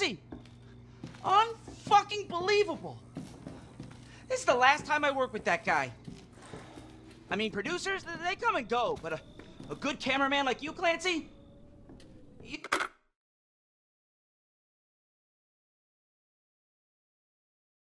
crazy. Unfucking believable! This is the last time I work with that guy. I mean, producers, they come and go, but a, a good cameraman like you, Clancy?